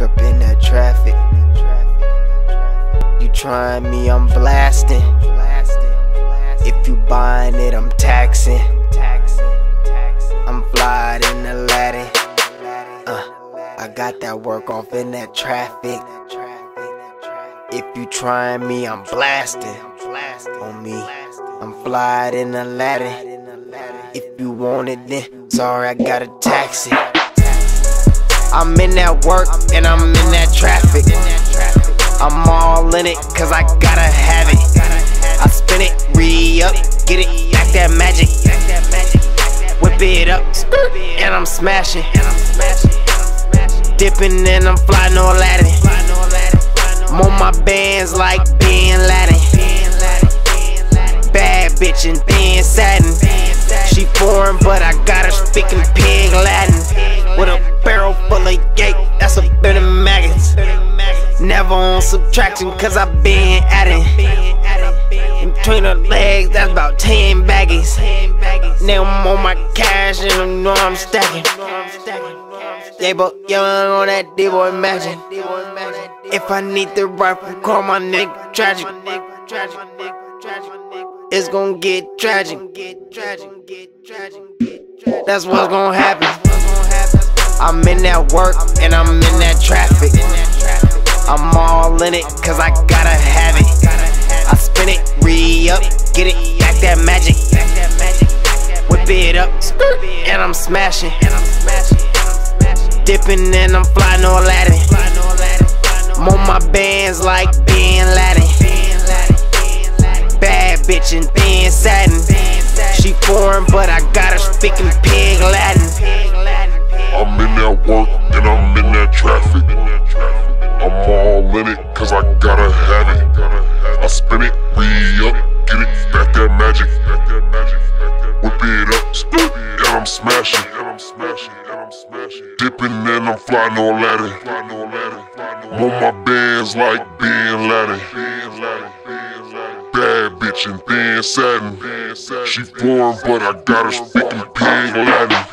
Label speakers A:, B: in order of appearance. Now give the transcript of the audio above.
A: up in that traffic. You trying me, I'm blasting. If you buying it, I'm taxing. I'm flying in Latin. Uh, I got that work off in that traffic. If you trying me, I'm blasting. On me, I'm flying in Latin. If you want it, then sorry, I got a taxi. I'm in that work and I'm in that traffic. I'm all in it cause I gotta have it. I spin it, re up, get it, back that magic. Whip it up, and I'm smashing. Dipping and I'm flying no Aladdin. I'm on my bands like Bin Laden. Bad bitch and thin satin. She foreign, but I got her speaking pig Latin. With a full of gate, that's a bit of maggots. Never on subtraction, cause I been adding. In between her legs, that's about 10 baggies. Now I'm on my cash and I know I'm stacking. Yeah, but young on that D-boy imagine. If I need the rifle, call my nigga tragic. It's gonna get tragic. That's what's gonna happen. I'm in that work and I'm in that traffic. I'm all in it cause I gotta have it. I spin it, re up, get it, back that magic. Whip it up, and I'm smashing. Dipping and I'm flying no Aladdin. I'm on my bands like Bin Laden. Bad bitch and thin satin. She foreign, but I got her speaking pig Latin.
B: Work and I'm in that traffic. I'm all in it cause I gotta have it. I spin it, re up, get it, back that magic. Whip it up, and I'm smashing. Dipping and I'm flying no Aladdin. I'm on my bands like Bin Laden. Bad bitch and thin satin. She foreign, but I got her speaking pig Latin.